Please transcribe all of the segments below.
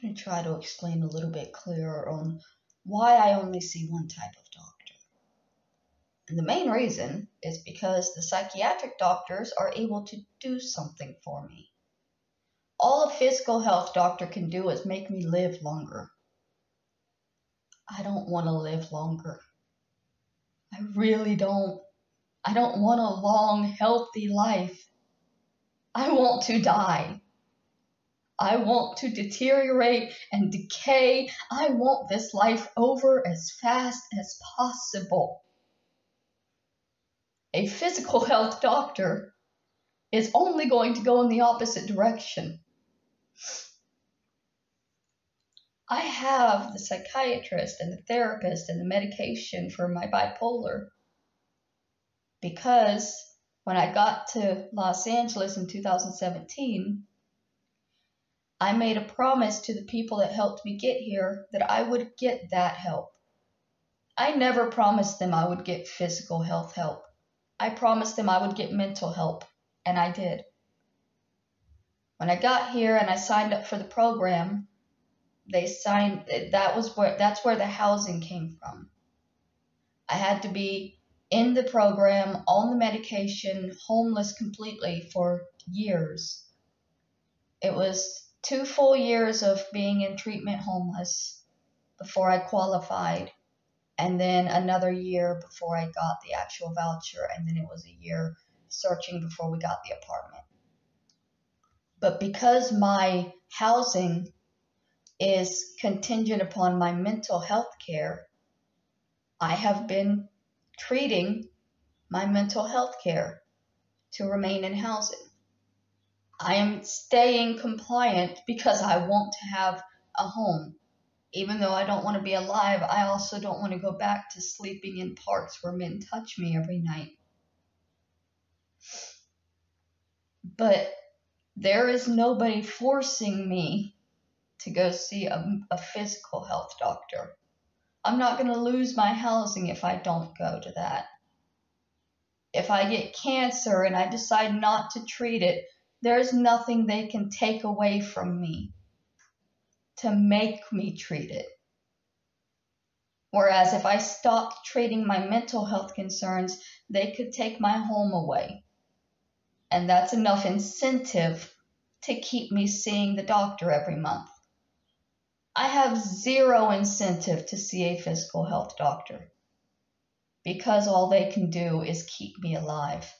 going to try to explain a little bit clearer on why I only see one type of doctor. And the main reason is because the psychiatric doctors are able to do something for me. All a physical health doctor can do is make me live longer. I don't want to live longer. I really don't. I don't want a long, healthy life. I want to die. I want to deteriorate and decay. I want this life over as fast as possible. A physical health doctor is only going to go in the opposite direction. I have the psychiatrist and the therapist and the medication for my bipolar because when I got to Los Angeles in 2017, I made a promise to the people that helped me get here that I would get that help. I never promised them I would get physical health help. I promised them I would get mental help, and I did. When I got here and I signed up for the program, they signed that was where that's where the housing came from. I had to be in the program, on the medication, homeless completely for years. It was two full years of being in treatment homeless before I qualified, and then another year before I got the actual voucher, and then it was a year searching before we got the apartment. But because my housing is contingent upon my mental health care, I have been treating my mental health care to remain in housing. I am staying compliant because I want to have a home. Even though I don't want to be alive, I also don't want to go back to sleeping in parks where men touch me every night. But there is nobody forcing me to go see a, a physical health doctor. I'm not going to lose my housing if I don't go to that. If I get cancer and I decide not to treat it, there's nothing they can take away from me to make me treat it. Whereas if I stopped treating my mental health concerns, they could take my home away. And that's enough incentive to keep me seeing the doctor every month. I have zero incentive to see a physical health doctor because all they can do is keep me alive.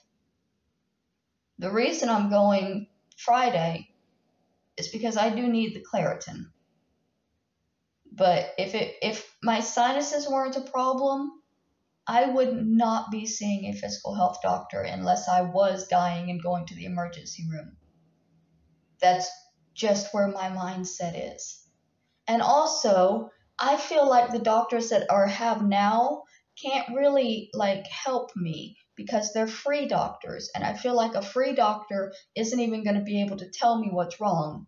The reason I'm going Friday is because I do need the Claritin. But if it if my sinuses weren't a problem, I would not be seeing a physical health doctor unless I was dying and going to the emergency room. That's just where my mindset is. And also, I feel like the doctors that are have now can't really like help me because they're free doctors and I feel like a free doctor isn't even going to be able to tell me what's wrong.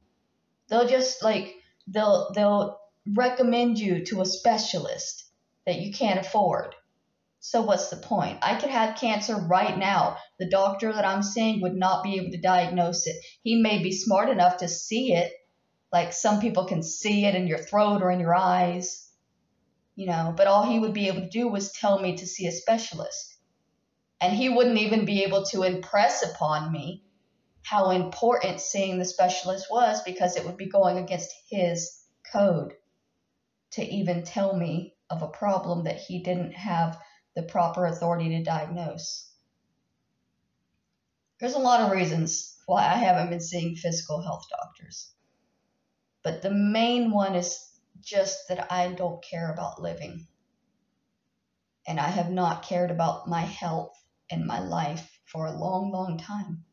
They'll just like they'll they'll recommend you to a specialist that you can't afford. So what's the point? I could have cancer right now. The doctor that I'm seeing would not be able to diagnose it. He may be smart enough to see it, like some people can see it in your throat or in your eyes, you know, but all he would be able to do was tell me to see a specialist. And he wouldn't even be able to impress upon me how important seeing the specialist was because it would be going against his code to even tell me of a problem that he didn't have the proper authority to diagnose. There's a lot of reasons why I haven't been seeing physical health doctors. But the main one is just that I don't care about living. And I have not cared about my health and my life for a long, long time.